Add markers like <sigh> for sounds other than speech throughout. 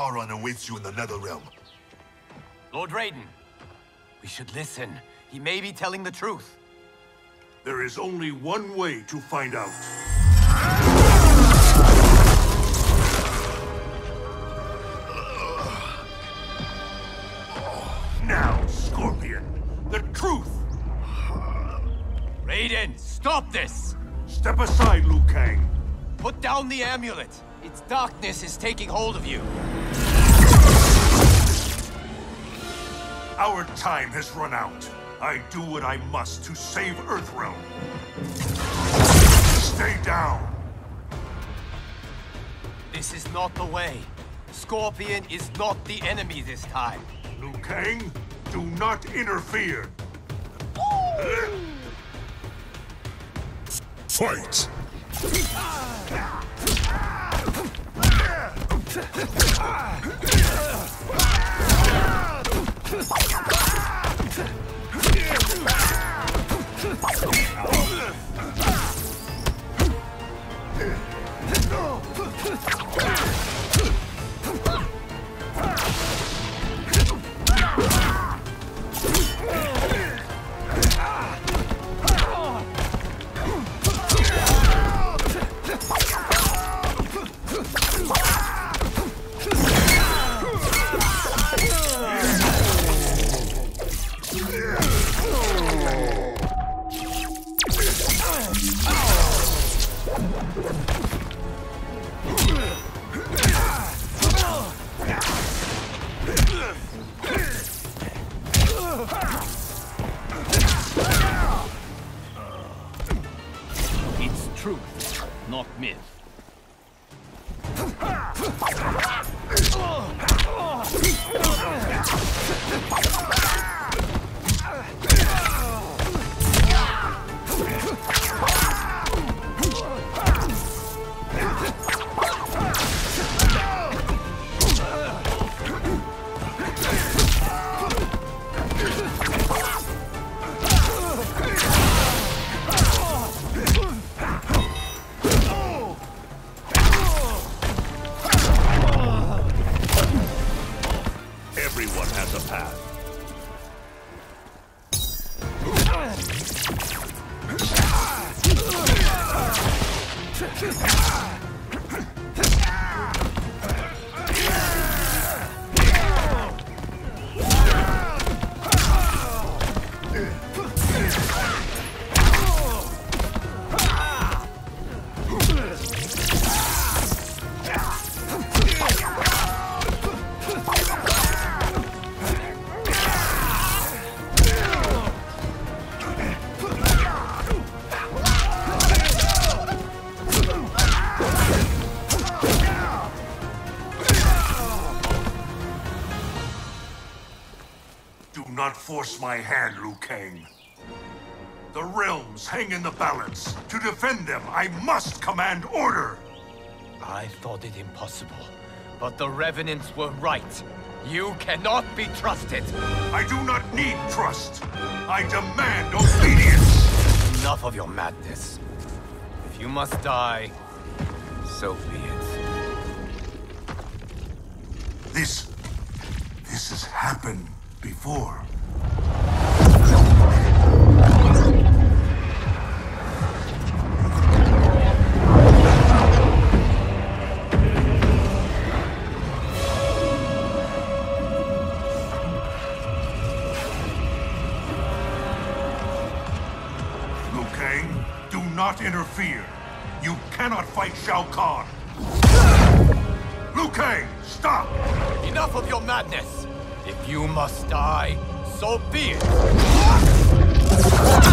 Charon awaits you in the Netherrealm. Lord Raiden, we should listen. He may be telling the truth. There is only one way to find out. Now, Scorpion, the truth! Raiden, stop this! Step aside, Liu Kang. Put down the amulet. Its darkness is taking hold of you. Our time has run out. I do what I must to save Earthrealm. Stay down. This is not the way. Scorpion is not the enemy this time. Liu Kang, do not interfere. Fight! It's Has path. Do force my hand, Liu Kang. The realms hang in the balance. To defend them, I must command order. I thought it impossible, but the Revenants were right. You cannot be trusted. I do not need trust. I demand obedience. Enough of your madness. If you must die, so be it. This... this has happened before. Interfere. You cannot fight Shao Kahn. Liu Kang, stop! Enough of your madness! If you must die, so be it!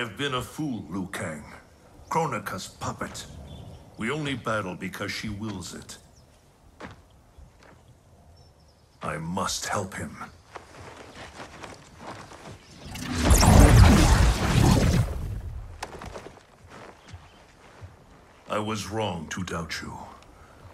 Have been a fool, Liu Kang. Kronika's puppet. We only battle because she wills it. I must help him. I was wrong to doubt you.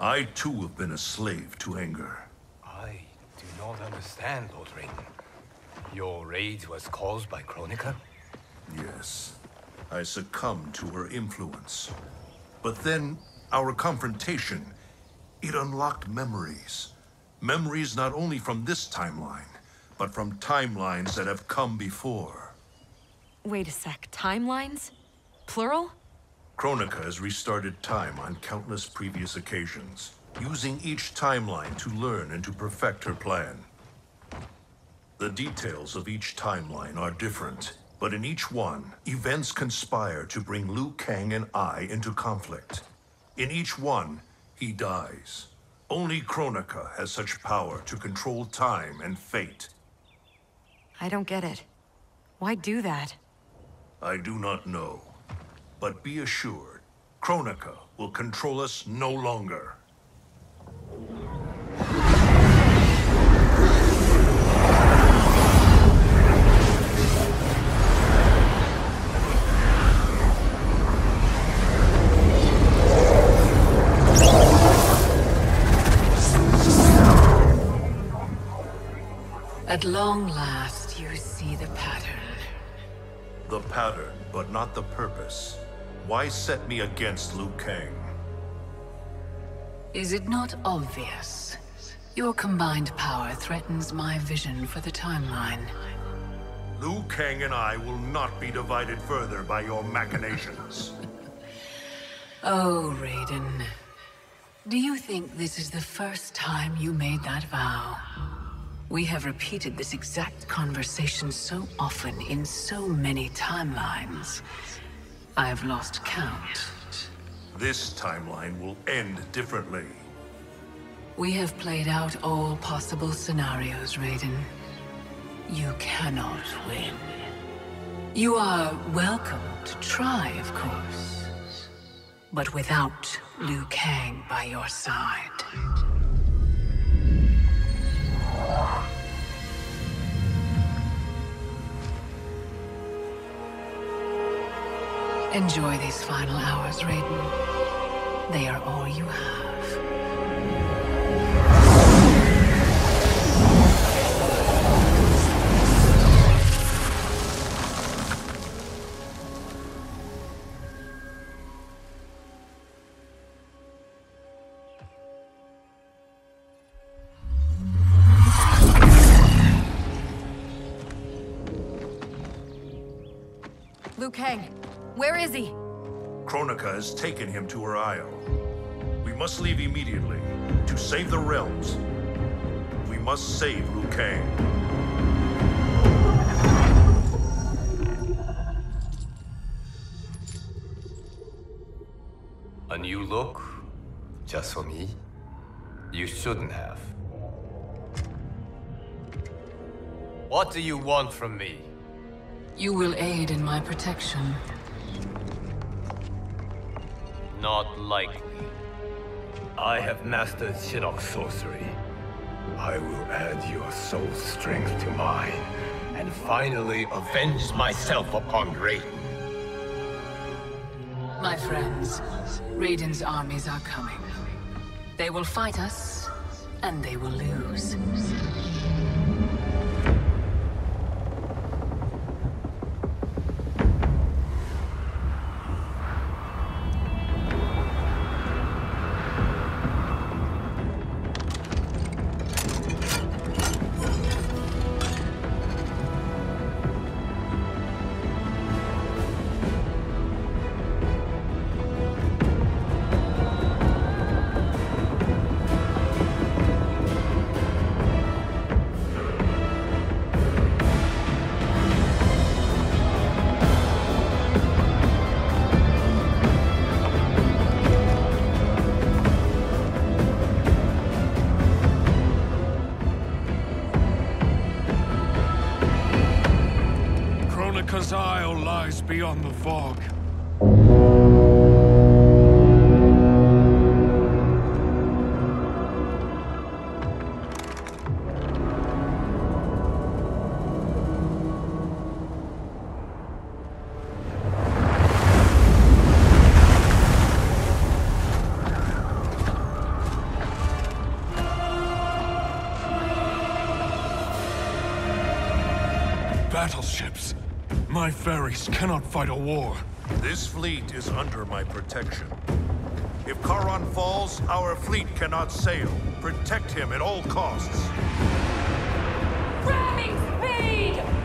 I too have been a slave to anger. I do not understand, Lord Raiden. Your rage was caused by Kronika? Yes. I succumbed to her influence. But then, our confrontation, it unlocked memories. Memories not only from this timeline, but from timelines that have come before. Wait a sec, timelines? Plural? Kronika has restarted time on countless previous occasions, using each timeline to learn and to perfect her plan. The details of each timeline are different, but in each one, events conspire to bring Liu Kang and I into conflict. In each one, he dies. Only Kronika has such power to control time and fate. I don't get it. Why do that? I do not know. But be assured, Kronika will control us no longer. At long last, you see the pattern. The pattern, but not the purpose. Why set me against Liu Kang? Is it not obvious? Your combined power threatens my vision for the timeline. Liu Kang and I will not be divided further by your machinations. <laughs> Oh, Raiden. Do you think this is the first time you made that vow? We have repeated this exact conversation so often in so many timelines. I've lost count. This timeline will end differently. We have played out all possible scenarios, Raiden. You cannot win. You are welcome to try, of course. But without Liu Kang by your side. Enjoy these final hours, Raiden. They are all you have. Is he? Kronika has taken him to her isle. We must leave immediately to save the realms. We must save Liu Kang. A new look? Just for me? You shouldn't have. What do you want from me? You will aid in my protection. Not likely. I have mastered Shinnok sorcery. I will add your soul strength to mine, and finally avenge myself upon Raiden. My friends, Raiden's armies are coming. They will fight us, and they will lose. Lies beyond the fog. Battleships. My ferries cannot fight a war. This fleet is under my protection. If Charon falls, our fleet cannot sail. Protect him at all costs. Ramming speed!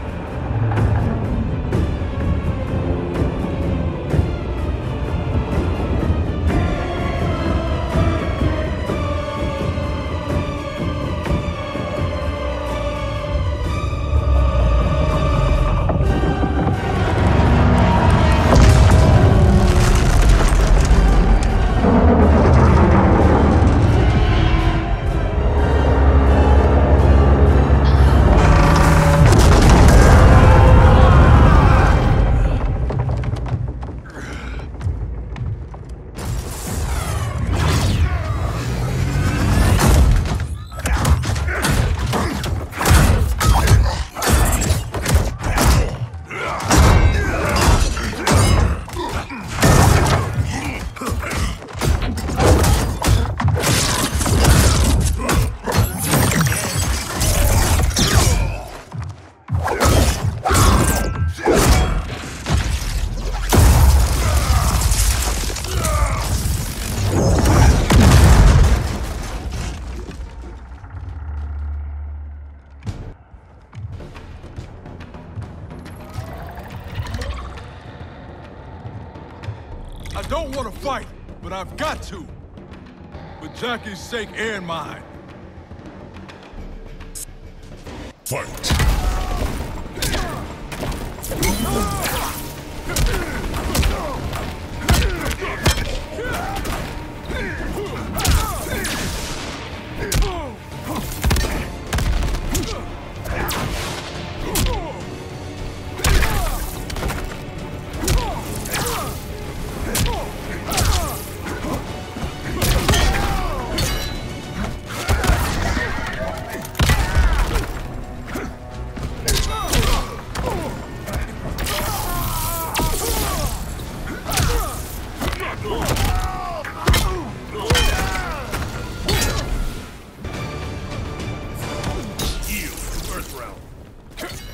For Jacqui's sake and mine. Fight! <laughs>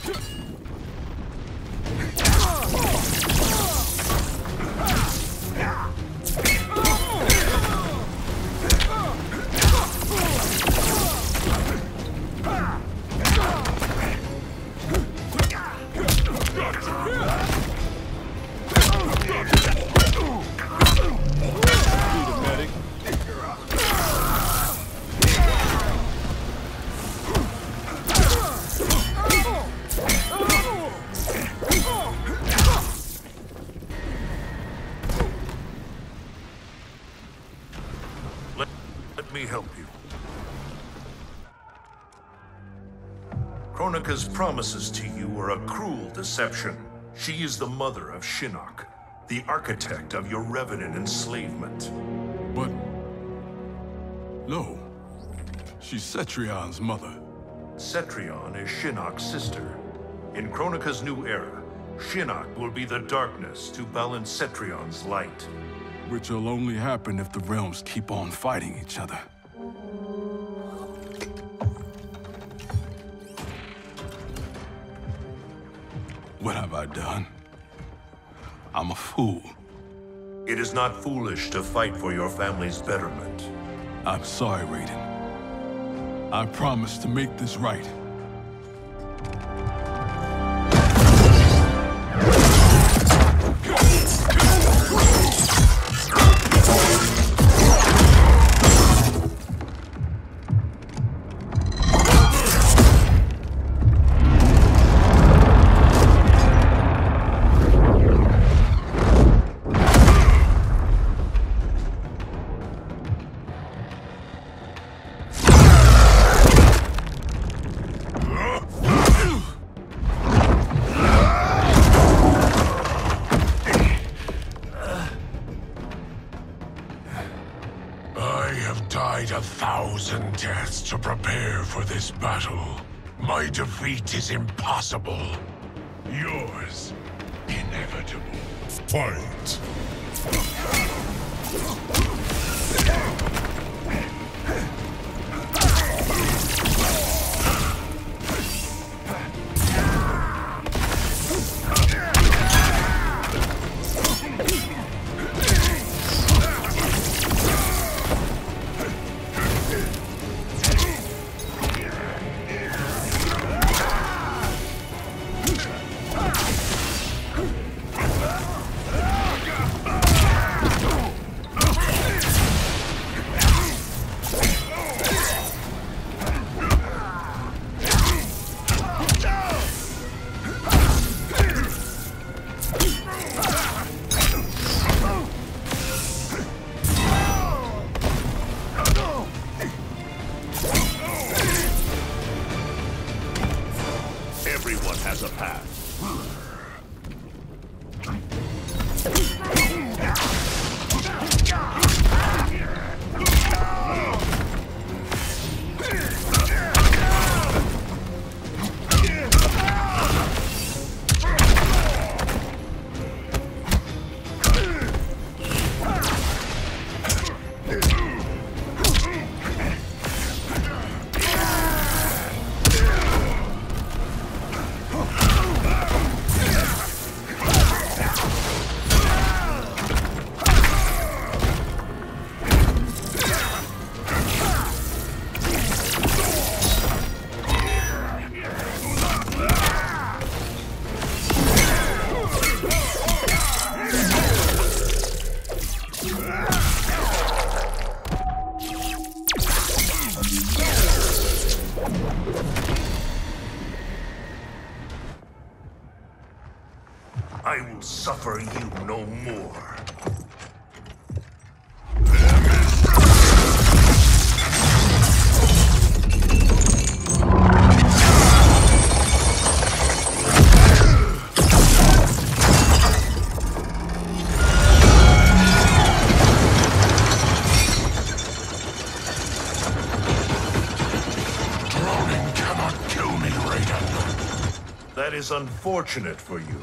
Earthrealm. <laughs> Kronika's promises to you are a cruel deception. She is the mother of Shinnok, the architect of your Revenant enslavement. But... No. She's Cetrion's mother. Cetrion is Shinnok's sister. In Kronika's new era, Shinnok will be the darkness to balance Cetrion's light. Which will only happen if the realms keep on fighting each other. What have I done? I'm a fool. It is not foolish to fight for your family's betterment. I'm sorry, Raiden. I promise to make this right. My defeat is impossible. Yours, inevitable. Fight! I will suffer you no more. Drowning cannot kill me, Raiden. That is unfortunate for you.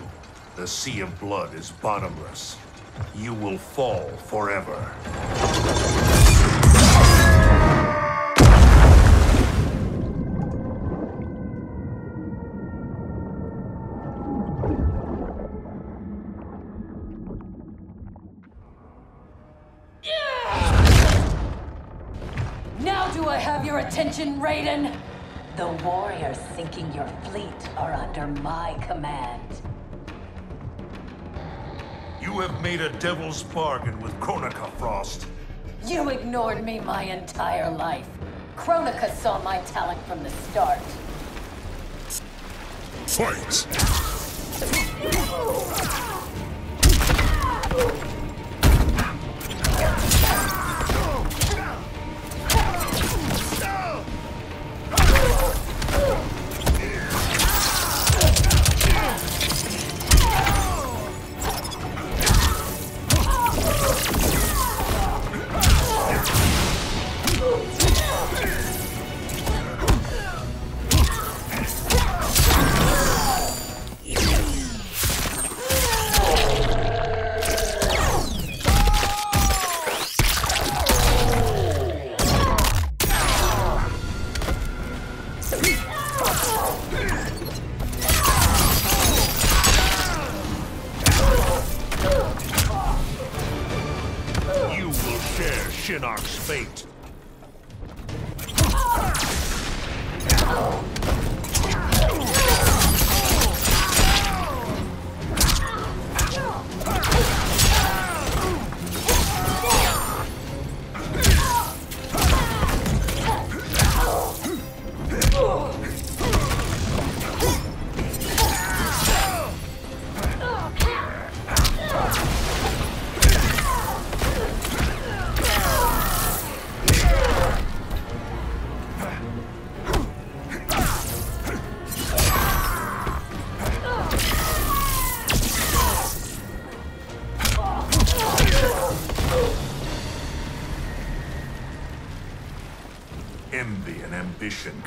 The Sea of Blood is bottomless. You will fall forever. Now do I have your attention, Raiden? The warriors sinking your fleet are under my command. You have made a devil's bargain with Kronika Frost. You ignored me my entire life. Kronika saw my talent from the start. Fight! <laughs>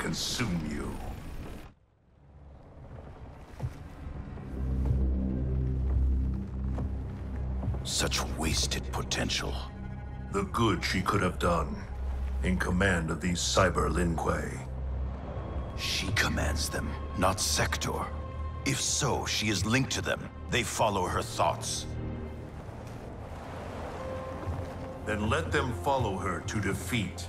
consume you. Such wasted potential. The good she could have done in command of these Cyber Lin Kuei. She commands them, not Sector. If so, she is linked to them. They follow her thoughts. Then let them follow her to defeat.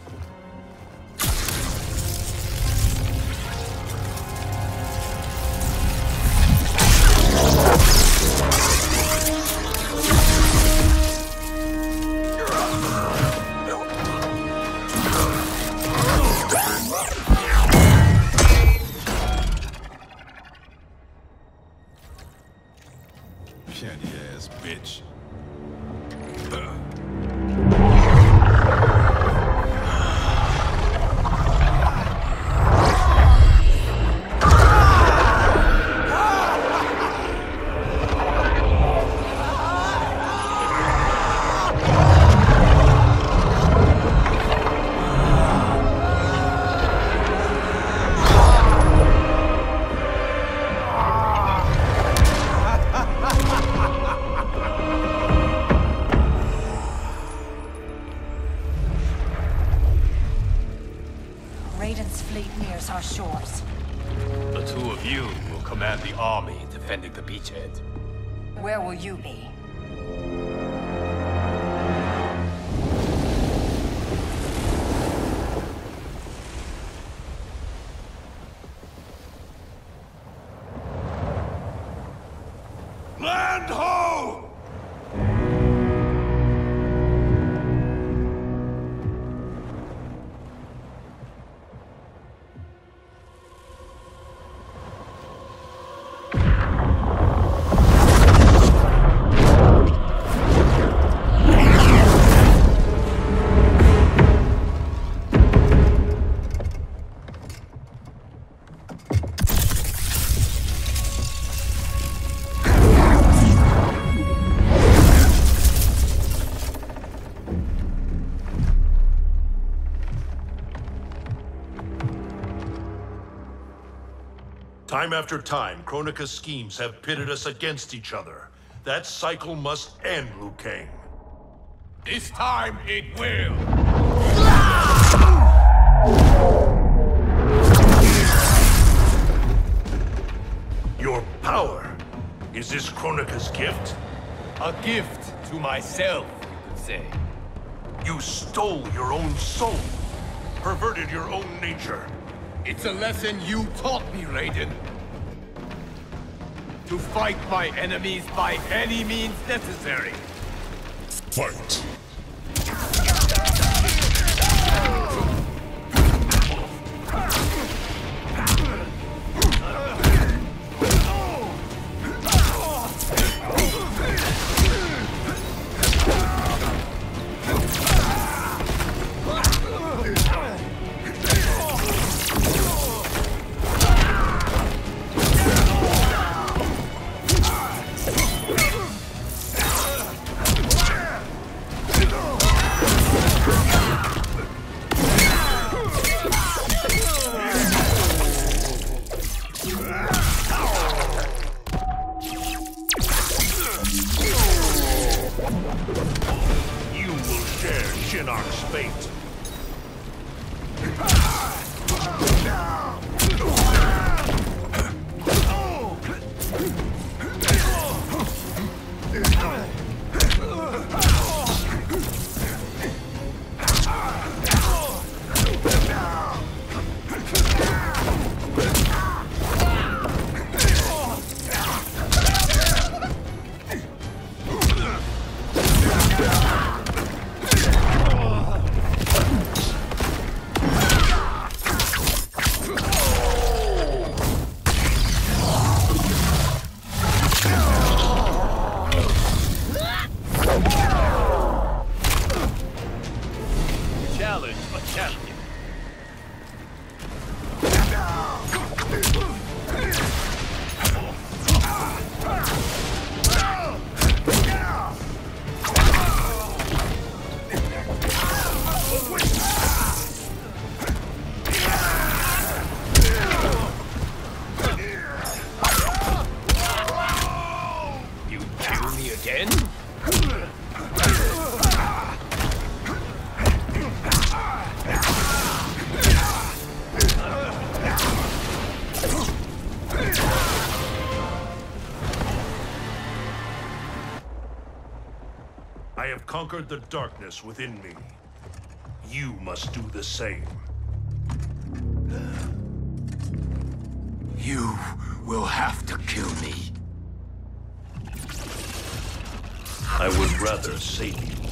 Beachhead. Where will you be? Time after time, Kronika's schemes have pitted us against each other. That cycle must end, Liu Kang. This time it will! Your power. Is this Kronika's gift? A gift to myself, you could say. You stole your own soul. Perverted your own nature. It's a lesson you taught me, Raiden. To fight my enemies by any means necessary. Fight! Shinnok's fate. Challenge a conquered the darkness within me. You must do the same. You will have to kill me. I would rather save you.